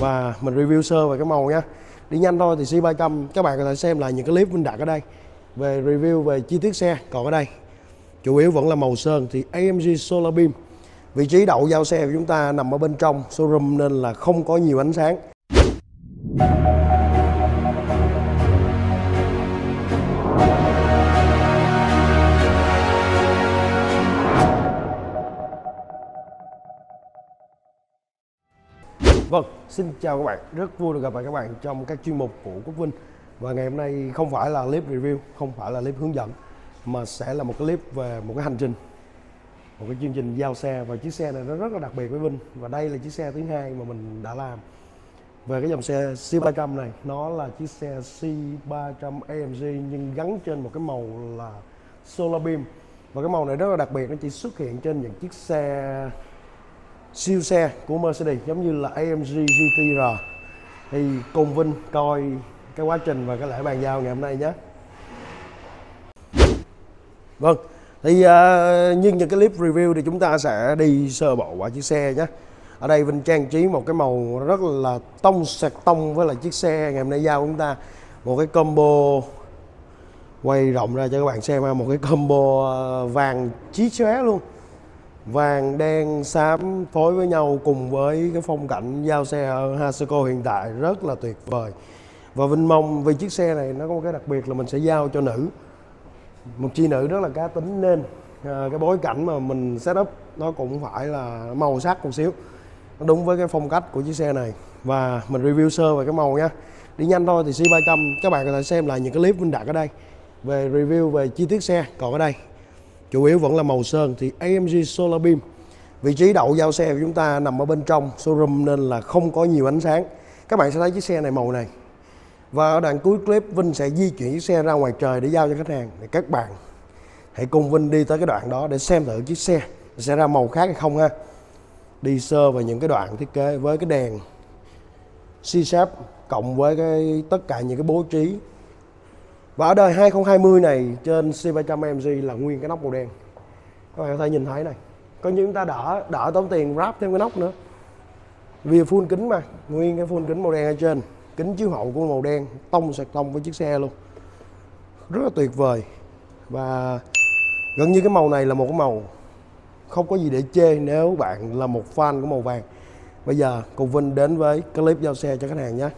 và mình review sơ về cái màu nha đi nhanh thôi thì C300 các bạn có thể xem lại những cái clip mình đặt ở đây. Về review về chi tiết xe còn ở đây. Chủ yếu vẫn là màu sơn thì AMG Solar Beam. Vị trí đậu giao xe của chúng ta nằm ở bên trong showroom nên là không có nhiều ánh sáng. Vâng, xin chào các bạn. Rất vui được gặp lại các bạn trong các chuyên mục của Quốc Vinh. Và ngày hôm nay không phải là clip review, không phải là clip hướng dẫn mà sẽ là một cái clip về một cái hành trình một cái chương trình giao xe và chiếc xe này nó rất là đặc biệt với Vinh và đây là chiếc xe thứ hai mà mình đã làm về cái dòng xe C300 này nó là chiếc xe C300 AMG nhưng gắn trên một cái màu là Solar Beam và cái màu này rất là đặc biệt nó chỉ xuất hiện trên những chiếc xe siêu xe của Mercedes giống như là AMG GT-R thì cùng Vinh coi cái quá trình và cái lễ bàn giao ngày hôm nay nhé. Vâng thì uh, như những cái clip review thì chúng ta sẽ đi sơ bộ qua chiếc xe nhé. Ở đây Vinh trang trí một cái màu rất là tông sạc tông với lại chiếc xe ngày hôm nay giao của chúng ta một cái combo quay rộng ra cho các bạn xem một cái combo à, vàng chí chóe luôn vàng đen xám phối với nhau cùng với cái phong cảnh giao xe ở Haseko hiện tại rất là tuyệt vời. Và Vinh mong vì chiếc xe này nó có một cái đặc biệt là mình sẽ giao cho nữ. Một chi nữ rất là cá tính nên à, cái bối cảnh mà mình setup nó cũng phải là màu sắc một xíu nó đúng với cái phong cách của chiếc xe này. Và mình review sơ về cái màu nha. Đi nhanh thôi thì C300 các bạn có thể xem lại những cái clip Vinh đặt ở đây. Về review về chi tiết xe còn ở đây chủ yếu vẫn là màu sơn thì AMG Solar Beam. Vị trí đậu giao xe của chúng ta nằm ở bên trong showroom nên là không có nhiều ánh sáng. Các bạn sẽ thấy chiếc xe này màu này. Và ở đoạn cuối clip, Vinh sẽ di chuyển chiếc xe ra ngoài trời để giao cho khách hàng. Để các bạn hãy cùng Vinh đi tới cái đoạn đó để xem thử chiếc xe sẽ ra màu khác hay không ha. Đi sơ vào những cái đoạn thiết kế với cái đèn C-shape cộng với cái tất cả những cái bố trí và ở đời 2020 này, trên C300MG là nguyên cái nóc màu đen. Các bạn có thể nhìn thấy này. Có những ta đỡ đỡ tốn tiền wrap thêm cái nóc nữa. Vì full kính mà, nguyên cái full kính màu đen ở trên. Kính chiếu hậu cũng màu đen, tông sạc tông với chiếc xe luôn. Rất là tuyệt vời. Và gần như cái màu này là một cái màu không có gì để chê nếu bạn là một fan của màu vàng. Bây giờ cùng Vinh đến với clip giao xe cho khách hàng nhé.